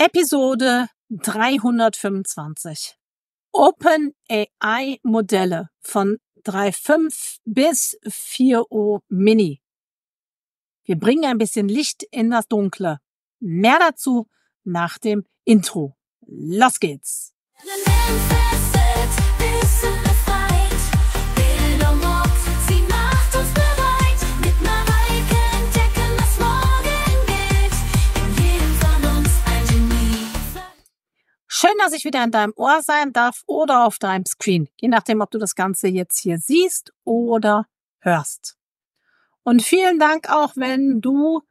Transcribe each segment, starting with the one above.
Episode 325. Open AI Modelle von 3.5 bis 4O Mini. Wir bringen ein bisschen Licht in das Dunkle. Mehr dazu nach dem Intro. Los geht's! Schön, dass ich wieder in deinem Ohr sein darf oder auf deinem Screen, je nachdem, ob du das Ganze jetzt hier siehst oder hörst. Und vielen Dank auch, wenn du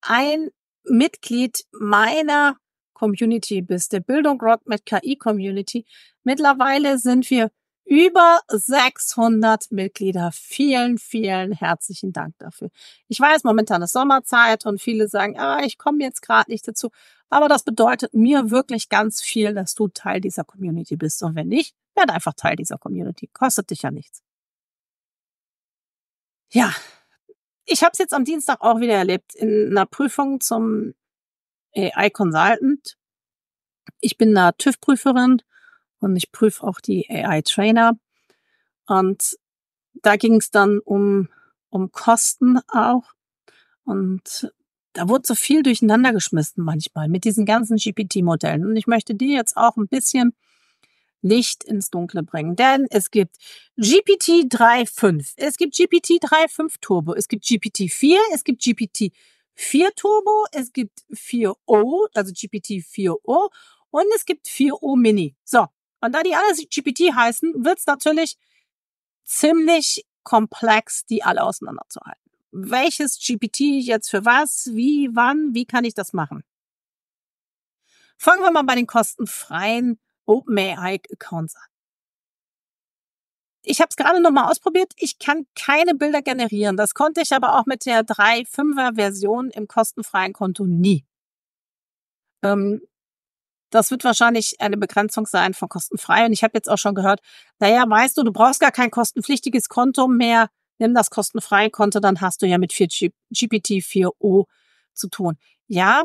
ein Mitglied meiner Community bist, der Bildung Rock mit KI Community. Mittlerweile sind wir über 600 Mitglieder. Vielen, vielen herzlichen Dank dafür. Ich weiß, momentan ist Sommerzeit und viele sagen, ah, ich komme jetzt gerade nicht dazu. Aber das bedeutet mir wirklich ganz viel, dass du Teil dieser Community bist. Und wenn nicht, werde einfach Teil dieser Community. Kostet dich ja nichts. Ja, ich habe es jetzt am Dienstag auch wieder erlebt in einer Prüfung zum AI Consultant. Ich bin da TÜV-Prüferin und ich prüfe auch die AI-Trainer. Und da ging es dann um, um Kosten auch. Und da wurde so viel durcheinander geschmissen manchmal mit diesen ganzen GPT-Modellen. Und ich möchte dir jetzt auch ein bisschen Licht ins Dunkle bringen. Denn es gibt GPT 3.5, es gibt GPT 3.5 Turbo, es gibt GPT 4, es gibt GPT 4 Turbo, es gibt 4O, also GPT 4O und es gibt 4O Mini. So, und da die alle GPT heißen, wird es natürlich ziemlich komplex, die alle auseinanderzuhalten welches GPT jetzt für was, wie, wann, wie kann ich das machen? Fangen wir mal bei den kostenfreien OpenAI-Accounts an. Ich habe es gerade nochmal ausprobiert. Ich kann keine Bilder generieren. Das konnte ich aber auch mit der 3.5er Version im kostenfreien Konto nie. Ähm, das wird wahrscheinlich eine Begrenzung sein von kostenfrei. Und ich habe jetzt auch schon gehört, naja, weißt du, du brauchst gar kein kostenpflichtiges Konto mehr nimm das kostenfreie Konto, dann hast du ja mit GPT-4o zu tun. Ja,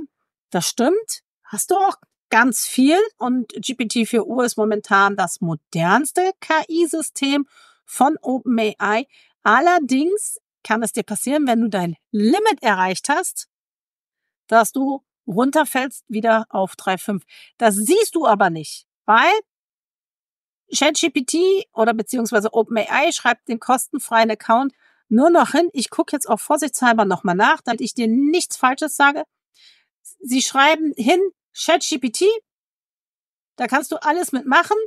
das stimmt. Hast du auch ganz viel und GPT-4o ist momentan das modernste KI-System von OpenAI. Allerdings kann es dir passieren, wenn du dein Limit erreicht hast, dass du runterfällst wieder auf 3.5. Das siehst du aber nicht, weil ChatGPT oder beziehungsweise OpenAI schreibt den kostenfreien Account nur noch hin. Ich gucke jetzt auch vorsichtshalber nochmal nach, damit ich dir nichts Falsches sage. Sie schreiben hin ChatGPT, da kannst du alles mitmachen.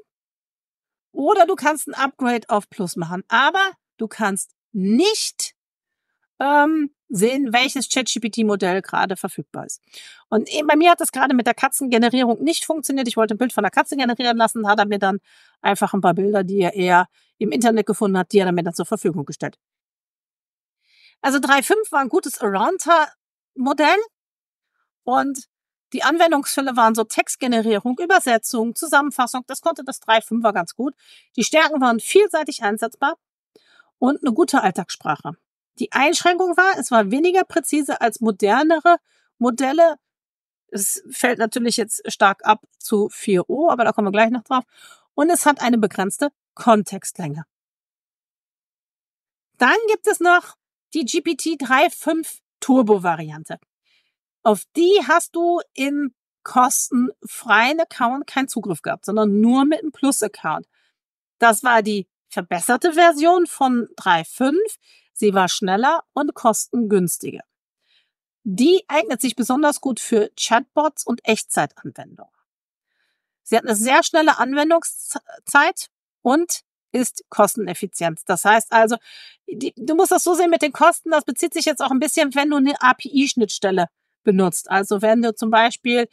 Oder du kannst ein Upgrade auf Plus machen. Aber du kannst nicht ähm, sehen, welches ChatGPT-Modell gerade verfügbar ist. Und bei mir hat das gerade mit der Katzengenerierung nicht funktioniert. Ich wollte ein Bild von der Katze generieren lassen, hat er mir dann einfach ein paar Bilder, die er eher im Internet gefunden hat, die er mir dann zur Verfügung gestellt. Also 3.5 war ein gutes Around-Modell und die Anwendungsfälle waren so Textgenerierung, Übersetzung, Zusammenfassung. Das konnte das 3.5er ganz gut. Die Stärken waren vielseitig einsetzbar und eine gute Alltagssprache. Die Einschränkung war, es war weniger präzise als modernere Modelle. Es fällt natürlich jetzt stark ab zu 4O, aber da kommen wir gleich noch drauf. Und es hat eine begrenzte Kontextlänge. Dann gibt es noch die GPT 3.5 Turbo Variante. Auf die hast du im kostenfreien Account keinen Zugriff gehabt, sondern nur mit einem Plus-Account. Das war die verbesserte Version von 3.5. Sie war schneller und kostengünstiger. Die eignet sich besonders gut für Chatbots und Echtzeitanwendungen. Sie hat eine sehr schnelle Anwendungszeit und ist kosteneffizient. Das heißt also, die, du musst das so sehen mit den Kosten, das bezieht sich jetzt auch ein bisschen, wenn du eine API-Schnittstelle benutzt. Also wenn du zum Beispiel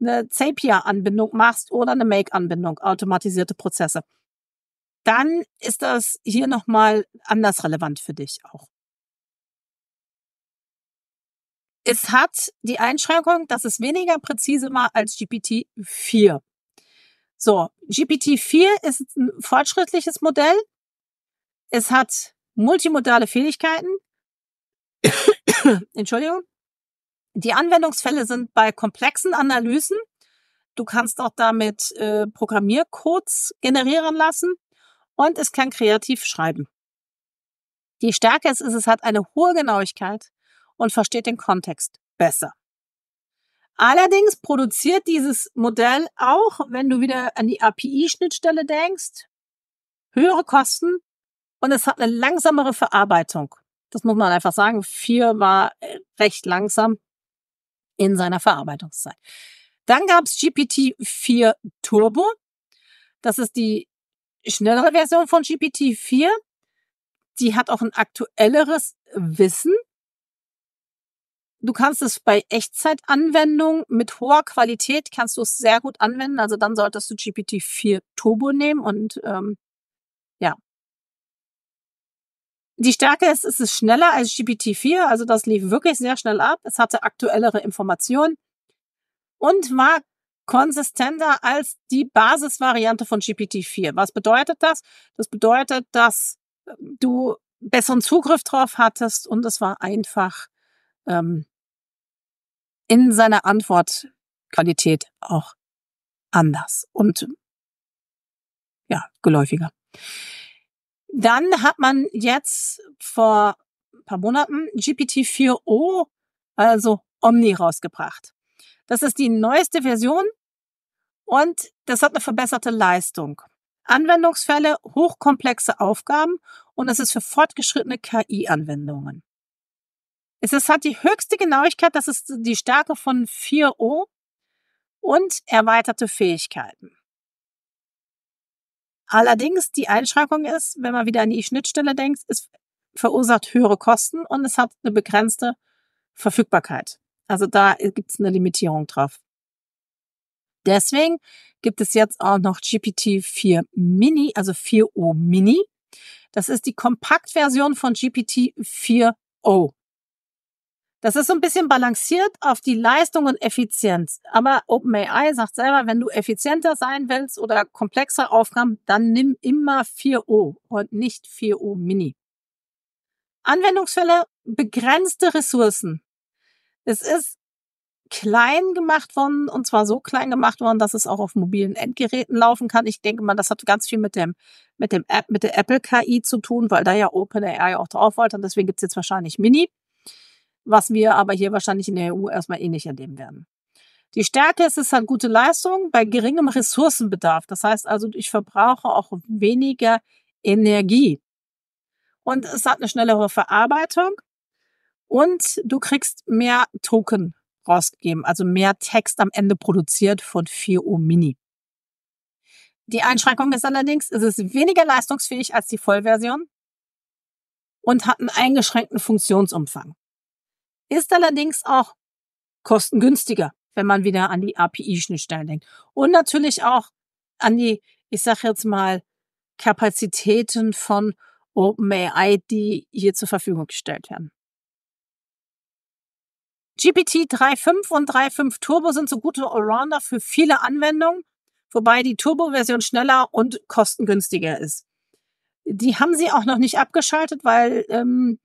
eine Zapier-Anbindung machst oder eine Make-Anbindung, automatisierte Prozesse dann ist das hier nochmal anders relevant für dich auch. Es hat die Einschränkung, dass es weniger präzise war als GPT-4. So, GPT-4 ist ein fortschrittliches Modell. Es hat multimodale Fähigkeiten. Entschuldigung. Die Anwendungsfälle sind bei komplexen Analysen Du kannst auch damit äh, Programmiercodes generieren lassen und es kann kreativ schreiben. Die Stärke ist, ist, es hat eine hohe Genauigkeit und versteht den Kontext besser. Allerdings produziert dieses Modell auch, wenn du wieder an die API-Schnittstelle denkst, höhere Kosten und es hat eine langsamere Verarbeitung. Das muss man einfach sagen. Vier war äh, recht langsam in seiner Verarbeitungszeit. Dann gab es GPT-4 Turbo. Das ist die schnellere Version von GPT-4. Die hat auch ein aktuelleres Wissen. Du kannst es bei Echtzeitanwendung mit hoher Qualität kannst du es sehr gut anwenden. Also dann solltest du GPT-4 Turbo nehmen und ähm, ja. Die Stärke ist, es ist schneller als GPT-4, also das lief wirklich sehr schnell ab. Es hatte aktuellere Informationen und war konsistenter als die Basisvariante von GPT-4. Was bedeutet das? Das bedeutet, dass ähm, du besseren Zugriff drauf hattest und es war einfach ähm, in seiner Antwortqualität auch anders und ja, geläufiger. Dann hat man jetzt vor ein paar Monaten GPT-4o, also Omni, rausgebracht. Das ist die neueste Version und das hat eine verbesserte Leistung. Anwendungsfälle, hochkomplexe Aufgaben und es ist für fortgeschrittene KI-Anwendungen. Es ist, hat die höchste Genauigkeit, das ist die Stärke von 4O und erweiterte Fähigkeiten. Allerdings die Einschränkung ist, wenn man wieder an die Schnittstelle denkt, es verursacht höhere Kosten und es hat eine begrenzte Verfügbarkeit. Also da gibt es eine Limitierung drauf. Deswegen gibt es jetzt auch noch GPT-4 Mini, also 4o Mini. Das ist die Kompaktversion von GPT-4o. Das ist so ein bisschen balanciert auf die Leistung und Effizienz. Aber OpenAI sagt selber, wenn du effizienter sein willst oder komplexere Aufgaben, dann nimm immer 4o und nicht 4o Mini. Anwendungsfälle, begrenzte Ressourcen. Es ist klein gemacht worden und zwar so klein gemacht worden, dass es auch auf mobilen Endgeräten laufen kann. Ich denke mal, das hat ganz viel mit dem mit dem App mit der Apple KI zu tun, weil da ja OpenAI auch drauf wollte und deswegen gibt's jetzt wahrscheinlich Mini, was wir aber hier wahrscheinlich in der EU erstmal eh nicht erleben werden. Die Stärke ist, es hat gute Leistung bei geringem Ressourcenbedarf. Das heißt also, ich verbrauche auch weniger Energie. Und es hat eine schnellere Verarbeitung und du kriegst mehr Token rausgegeben, also mehr Text am Ende produziert von 4U Mini. Die Einschränkung ist allerdings, es ist weniger leistungsfähig als die Vollversion und hat einen eingeschränkten Funktionsumfang. Ist allerdings auch kostengünstiger, wenn man wieder an die API-Schnittstellen denkt. Und natürlich auch an die, ich sage jetzt mal, Kapazitäten von OpenAI, die hier zur Verfügung gestellt werden. GPT 3.5 und 3.5 Turbo sind so gute Allrounder für viele Anwendungen, wobei die Turbo-Version schneller und kostengünstiger ist. Die haben sie auch noch nicht abgeschaltet, weil ähm,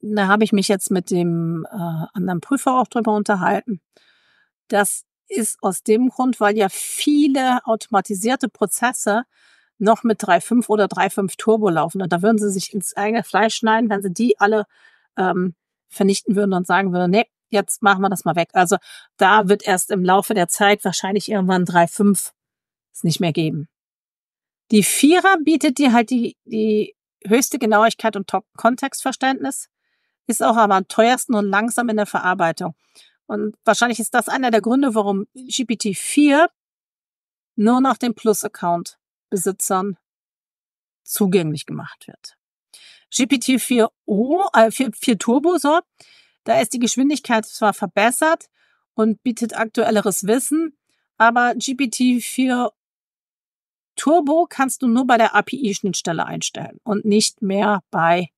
da habe ich mich jetzt mit dem äh, anderen Prüfer auch drüber unterhalten. Das ist aus dem Grund, weil ja viele automatisierte Prozesse noch mit 3.5 oder 3.5 Turbo laufen. Und da würden sie sich ins eigene Fleisch schneiden, wenn sie die alle ähm, vernichten würden und sagen würden, nee, jetzt machen wir das mal weg. Also da wird erst im Laufe der Zeit wahrscheinlich irgendwann 3.5 es nicht mehr geben. Die Vierer bietet dir halt die, die höchste Genauigkeit und Kontextverständnis, ist auch aber am teuersten und langsam in der Verarbeitung. Und wahrscheinlich ist das einer der Gründe, warum GPT-4 nur noch den Plus-Account-Besitzern zugänglich gemacht wird. GPT-4o, äh, 4, 4 Turbo, so, da ist die Geschwindigkeit zwar verbessert und bietet aktuelleres Wissen, aber GPT-4 Turbo kannst du nur bei der API-Schnittstelle einstellen und nicht mehr bei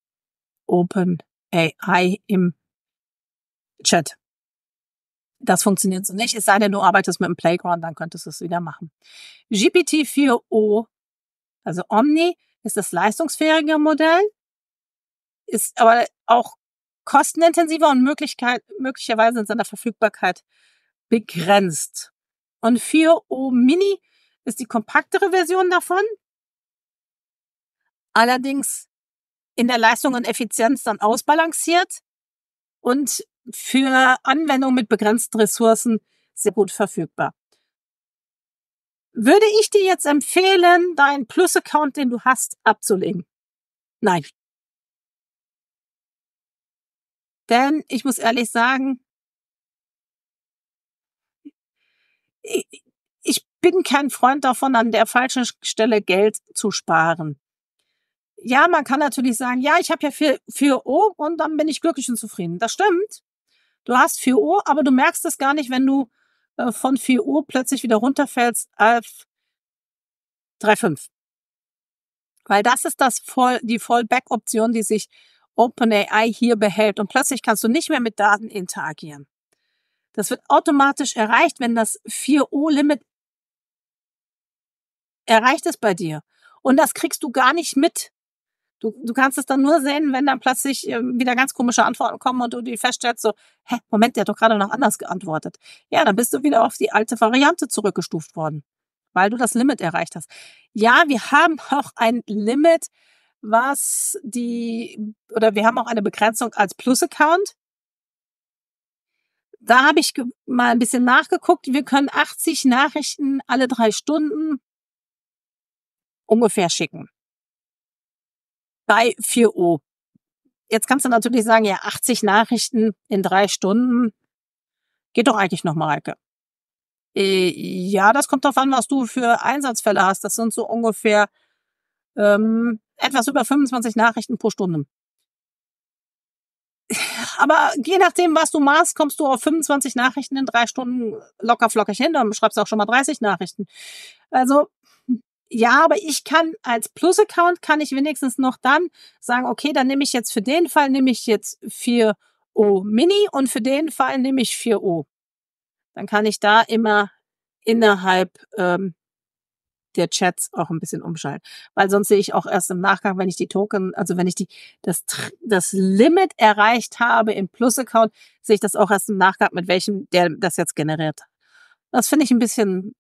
OpenAI im Chat. Das funktioniert so nicht, es sei denn, du arbeitest mit dem Playground, dann könntest du es wieder machen. GPT-4o, also Omni, ist das leistungsfähige Modell ist aber auch kostenintensiver und Möglichkeit, möglicherweise in seiner Verfügbarkeit begrenzt. Und 4O Mini ist die kompaktere Version davon. Allerdings in der Leistung und Effizienz dann ausbalanciert und für Anwendungen mit begrenzten Ressourcen sehr gut verfügbar. Würde ich dir jetzt empfehlen, deinen Plus-Account, den du hast, abzulegen? Nein. Denn ich muss ehrlich sagen, ich bin kein Freund davon, an der falschen Stelle Geld zu sparen. Ja, man kann natürlich sagen, ja, ich habe ja 4, 4O und dann bin ich glücklich und zufrieden. Das stimmt. Du hast 4O, aber du merkst es gar nicht, wenn du äh, von 4O plötzlich wieder runterfällst auf 3,5. Weil das ist das voll, die Fallback-Option, die sich OpenAI hier behält. Und plötzlich kannst du nicht mehr mit Daten interagieren. Das wird automatisch erreicht, wenn das 4O-Limit erreicht ist bei dir. Und das kriegst du gar nicht mit. Du, du kannst es dann nur sehen, wenn dann plötzlich äh, wieder ganz komische Antworten kommen und du die feststellst, so, hä, Moment, der hat doch gerade noch anders geantwortet. Ja, dann bist du wieder auf die alte Variante zurückgestuft worden, weil du das Limit erreicht hast. Ja, wir haben auch ein Limit, was die, oder wir haben auch eine Begrenzung als Plus-Account. Da habe ich mal ein bisschen nachgeguckt. Wir können 80 Nachrichten alle drei Stunden ungefähr schicken bei 4O. Jetzt kannst du natürlich sagen, ja, 80 Nachrichten in drei Stunden. Geht doch eigentlich noch, Mareike. Äh, ja, das kommt darauf an, was du für Einsatzfälle hast. Das sind so ungefähr ähm, etwas über 25 Nachrichten pro Stunde. Aber je nachdem, was du machst, kommst du auf 25 Nachrichten in drei Stunden locker flockig hin. Dann schreibst du auch schon mal 30 Nachrichten. Also ja, aber ich kann als Plus-Account kann ich wenigstens noch dann sagen, okay, dann nehme ich jetzt für den Fall nehme ich jetzt 4O Mini und für den Fall nehme ich 4O. Dann kann ich da immer innerhalb ähm, der Chats auch ein bisschen umschalten. Weil sonst sehe ich auch erst im Nachgang, wenn ich die Token, also wenn ich die, das, das Limit erreicht habe im Plus-Account, sehe ich das auch erst im Nachgang, mit welchem der das jetzt generiert. Das finde ich ein bisschen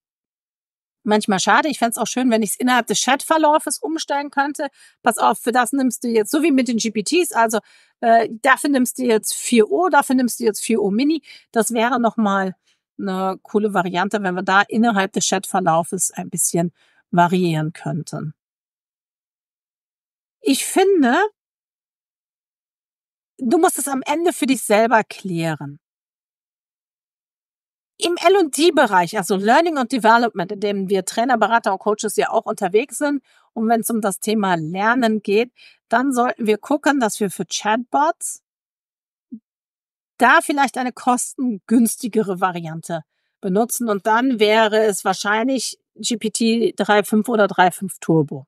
manchmal schade. Ich fände es auch schön, wenn ich es innerhalb des Chatverlaufes umstellen könnte. Pass auf, für das nimmst du jetzt, so wie mit den GPTs, also äh, dafür nimmst du jetzt 4O, dafür nimmst du jetzt 4O Mini. Das wäre nochmal eine coole Variante, wenn wir da innerhalb des Chatverlaufes ein bisschen variieren könnten. Ich finde, du musst es am Ende für dich selber klären. Im L&D-Bereich, also Learning und Development, in dem wir Trainer, Berater und Coaches ja auch unterwegs sind, und wenn es um das Thema Lernen geht, dann sollten wir gucken, dass wir für Chatbots da vielleicht eine kostengünstigere Variante benutzen und dann wäre es wahrscheinlich GPT 3.5 oder 3.5 Turbo.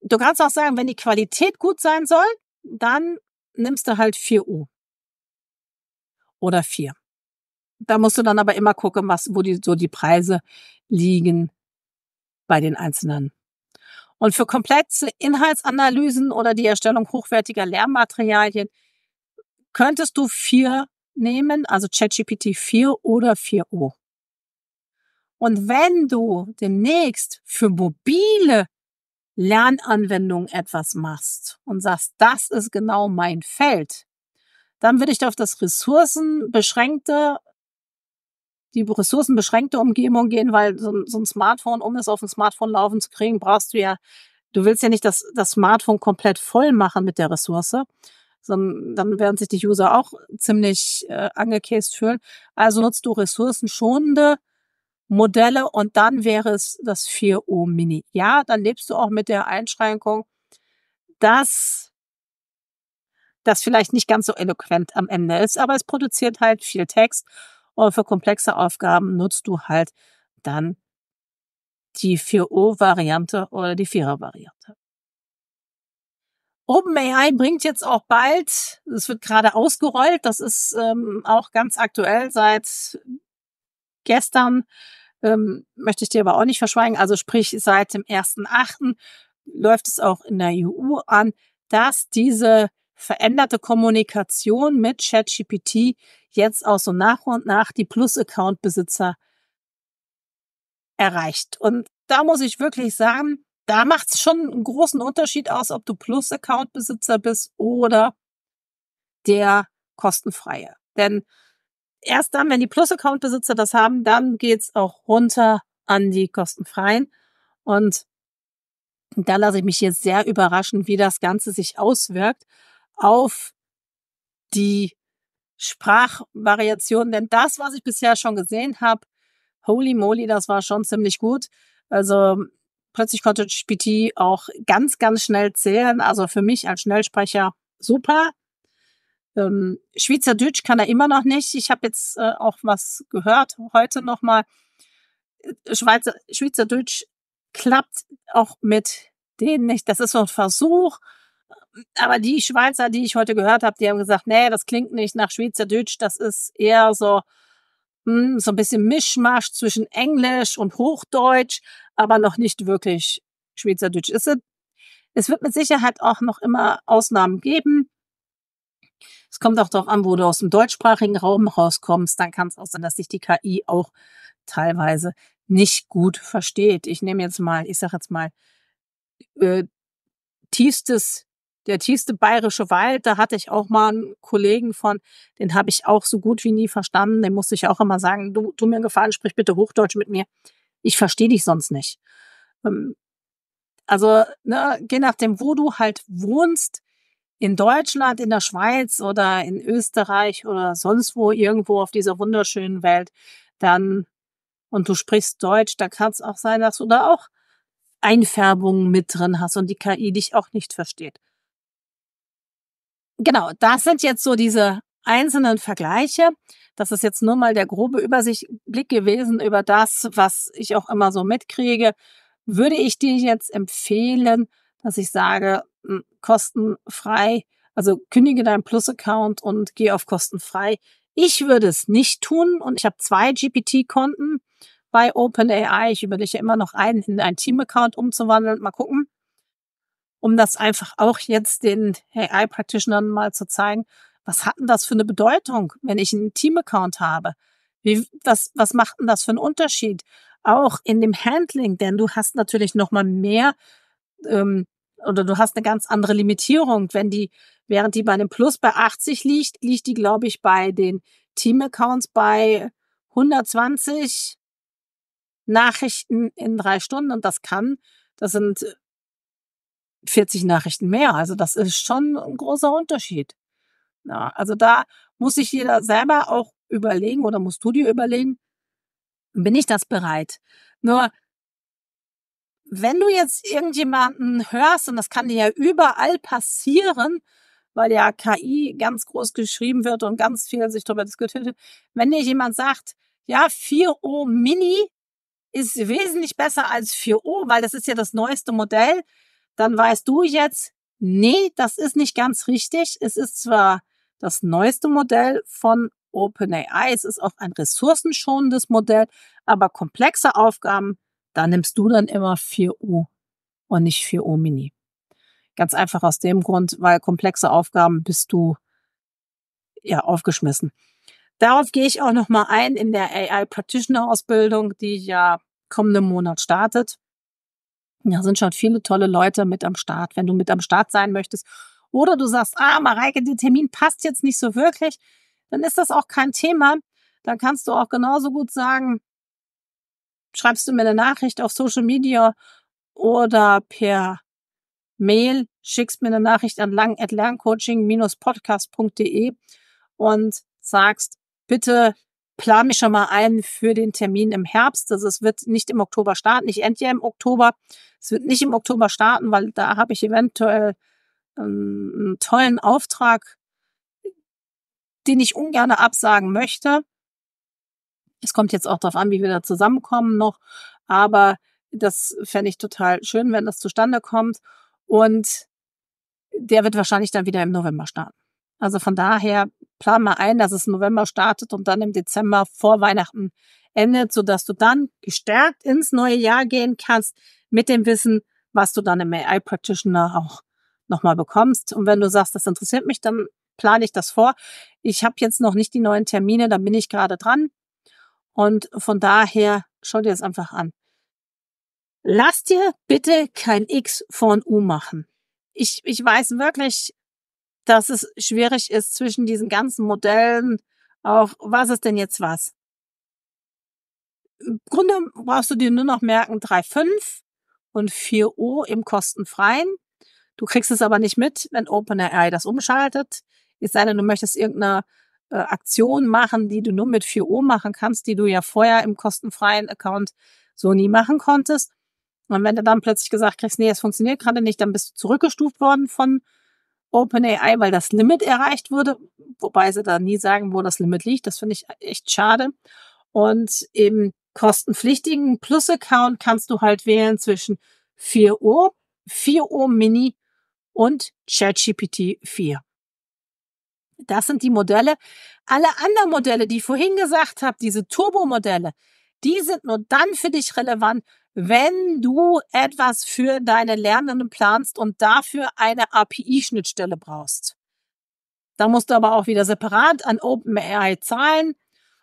Du kannst auch sagen, wenn die Qualität gut sein soll, dann nimmst du halt 4U oder 4. Da musst du dann aber immer gucken, was, wo die, so die Preise liegen bei den einzelnen. Und für komplexe Inhaltsanalysen oder die Erstellung hochwertiger Lernmaterialien könntest du vier nehmen, also ChatGPT 4 oder 4o. Und wenn du demnächst für mobile Lernanwendungen etwas machst und sagst, das ist genau mein Feld, dann würde ich auf das ressourcenbeschränkte die ressourcenbeschränkte Umgebung gehen, weil so, so ein Smartphone, um es auf ein Smartphone laufen zu kriegen, brauchst du ja, du willst ja nicht das, das Smartphone komplett voll machen mit der Ressource, sondern dann werden sich die User auch ziemlich äh, angekäst fühlen. Also nutzt du ressourcenschonende Modelle und dann wäre es das 4O Mini. Ja, dann lebst du auch mit der Einschränkung, dass das vielleicht nicht ganz so eloquent am Ende ist, aber es produziert halt viel Text und für komplexe Aufgaben nutzt du halt dann die 4O-Variante oder die 4er-Variante. OpenAI bringt jetzt auch bald, es wird gerade ausgerollt, das ist ähm, auch ganz aktuell seit gestern, ähm, möchte ich dir aber auch nicht verschweigen, also sprich seit dem 1.8. läuft es auch in der EU an, dass diese veränderte Kommunikation mit ChatGPT jetzt auch so nach und nach die Plus-Account-Besitzer erreicht. Und da muss ich wirklich sagen, da macht es schon einen großen Unterschied aus, ob du Plus-Account-Besitzer bist oder der kostenfreie. Denn erst dann, wenn die Plus-Account-Besitzer das haben, dann geht's auch runter an die kostenfreien. Und da lasse ich mich jetzt sehr überraschen, wie das Ganze sich auswirkt auf die Sprachvariation. Denn das, was ich bisher schon gesehen habe, holy moly, das war schon ziemlich gut. Also plötzlich konnte GPT auch ganz, ganz schnell zählen. Also für mich als Schnellsprecher super. Ähm, Schweizerdeutsch kann er immer noch nicht. Ich habe jetzt äh, auch was gehört heute nochmal. Schweizer, Schweizerdeutsch klappt auch mit denen nicht. Das ist so ein Versuch. Aber die Schweizer, die ich heute gehört habe, die haben gesagt, nee, das klingt nicht nach Schweizerdeutsch. Das ist eher so, hm, so ein bisschen Mischmasch zwischen Englisch und Hochdeutsch, aber noch nicht wirklich Schweizerdeutsch. Es, es wird mit Sicherheit auch noch immer Ausnahmen geben. Es kommt auch darauf an, wo du aus dem deutschsprachigen Raum rauskommst. Dann kann es auch sein, dass sich die KI auch teilweise nicht gut versteht. Ich nehme jetzt mal, ich sage jetzt mal, äh, tiefstes, der tiefste bayerische Wald, da hatte ich auch mal einen Kollegen von, den habe ich auch so gut wie nie verstanden. Den musste ich auch immer sagen, du, tu mir gefallen, sprich bitte Hochdeutsch mit mir. Ich verstehe dich sonst nicht. Ähm, also, ne, je nachdem, wo du halt wohnst, in Deutschland, in der Schweiz oder in Österreich oder sonst wo irgendwo auf dieser wunderschönen Welt, dann und du sprichst Deutsch, da kann es auch sein, dass du da auch Einfärbungen mit drin hast und die KI dich auch nicht versteht. Genau, das sind jetzt so diese einzelnen Vergleiche. Das ist jetzt nur mal der grobe Übersichtblick gewesen über das, was ich auch immer so mitkriege. Würde ich dir jetzt empfehlen, dass ich sage, hm, kostenfrei, also kündige deinen Plus-Account und geh auf kostenfrei. Ich würde es nicht tun und ich habe zwei GPT-Konten bei OpenAI. Ich überlege immer noch einen in einen Team-Account umzuwandeln. Mal gucken, um das einfach auch jetzt den AI-Practitionern mal zu zeigen. Was hat denn das für eine Bedeutung, wenn ich einen Team-Account habe? Wie, was, was macht denn das für einen Unterschied? Auch in dem Handling, denn du hast natürlich noch mal mehr ähm, oder du hast eine ganz andere Limitierung. Wenn die, während die bei einem Plus bei 80 liegt, liegt die, glaube ich, bei den Team-Accounts bei 120 Nachrichten in drei Stunden und das kann, das sind 40 Nachrichten mehr. Also das ist schon ein großer Unterschied. Ja, also da muss sich jeder selber auch überlegen oder musst du dir überlegen, bin ich das bereit? Nur wenn du jetzt irgendjemanden hörst, und das kann dir ja überall passieren, weil ja KI ganz groß geschrieben wird und ganz viel sich darüber diskutiert wird, wenn dir jemand sagt, ja, 4O Mini ist wesentlich besser als 4O, weil das ist ja das neueste Modell, dann weißt du jetzt, nee, das ist nicht ganz richtig. Es ist zwar das neueste Modell von OpenAI, es ist auch ein ressourcenschonendes Modell, aber komplexe Aufgaben da nimmst du dann immer 4U und nicht 4U Mini. Ganz einfach aus dem Grund, weil komplexe Aufgaben bist du ja aufgeschmissen. Darauf gehe ich auch noch mal ein in der AI Practitioner Ausbildung, die ja kommenden Monat startet. Da sind schon viele tolle Leute mit am Start. Wenn du mit am Start sein möchtest oder du sagst, ah, Mareike, der Termin passt jetzt nicht so wirklich, dann ist das auch kein Thema. Dann kannst du auch genauso gut sagen, schreibst du mir eine Nachricht auf Social Media oder per Mail, schickst mir eine Nachricht an lang.lerncoaching-podcast.de und sagst, bitte plan mich schon mal ein für den Termin im Herbst. Also es wird nicht im Oktober starten. Ich end ja im Oktober. Es wird nicht im Oktober starten, weil da habe ich eventuell ähm, einen tollen Auftrag, den ich ungern absagen möchte. Es kommt jetzt auch darauf an, wie wir da zusammenkommen noch. Aber das fände ich total schön, wenn das zustande kommt. Und der wird wahrscheinlich dann wieder im November starten. Also von daher plan mal ein, dass es November startet und dann im Dezember vor Weihnachten endet, sodass du dann gestärkt ins neue Jahr gehen kannst mit dem Wissen, was du dann im AI Practitioner auch nochmal bekommst. Und wenn du sagst, das interessiert mich, dann plane ich das vor. Ich habe jetzt noch nicht die neuen Termine, da bin ich gerade dran. Und von daher schau dir das einfach an. Lass dir bitte kein X von U machen. Ich, ich weiß wirklich, dass es schwierig ist zwischen diesen ganzen Modellen, auch was ist denn jetzt was. Im Grunde brauchst du dir nur noch merken 3,5 und 4O im kostenfreien. Du kriegst es aber nicht mit, wenn OpenAI das umschaltet. Es sei denn, du möchtest irgendeine äh, Aktion machen, die du nur mit 4O machen kannst, die du ja vorher im kostenfreien Account so nie machen konntest. Und wenn du dann plötzlich gesagt kriegst, nee, es funktioniert gerade nicht, dann bist du zurückgestuft worden von OpenAI, weil das Limit erreicht wurde, wobei sie da nie sagen, wo das Limit liegt. Das finde ich echt schade. Und im kostenpflichtigen Plus-Account kannst du halt wählen zwischen 4O, 4O Mini und ChatGPT 4. Das sind die Modelle. Alle anderen Modelle, die ich vorhin gesagt habe, diese Turbo-Modelle, die sind nur dann für dich relevant, wenn du etwas für deine Lernenden planst und dafür eine API-Schnittstelle brauchst. Da musst du aber auch wieder separat an OpenAI zahlen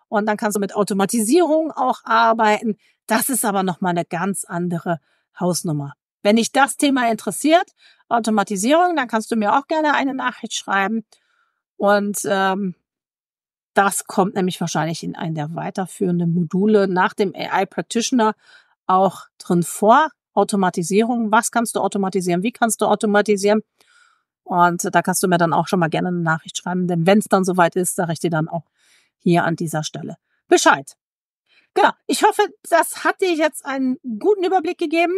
und dann kannst du mit Automatisierung auch arbeiten. Das ist aber nochmal eine ganz andere Hausnummer. Wenn dich das Thema interessiert, Automatisierung, dann kannst du mir auch gerne eine Nachricht schreiben. Und ähm, das kommt nämlich wahrscheinlich in einen der weiterführenden Module nach dem AI Practitioner auch drin vor. Automatisierung, was kannst du automatisieren, wie kannst du automatisieren? Und da kannst du mir dann auch schon mal gerne eine Nachricht schreiben, denn wenn es dann soweit ist, sage ich dir dann auch hier an dieser Stelle Bescheid. Genau, ich hoffe, das hat dir jetzt einen guten Überblick gegeben,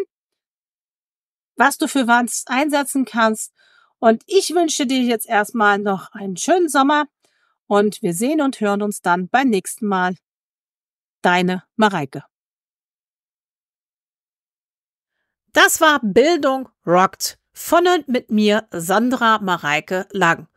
was du für was einsetzen kannst. Und ich wünsche dir jetzt erstmal noch einen schönen Sommer und wir sehen und hören uns dann beim nächsten Mal. Deine Mareike. Das war Bildung rockt von und mit mir, Sandra Mareike Lang.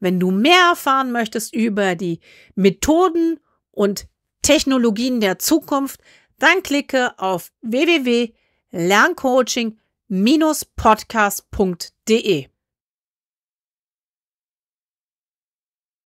Wenn du mehr erfahren möchtest über die Methoden und Technologien der Zukunft, dann klicke auf www.lerncoaching.podcast.de.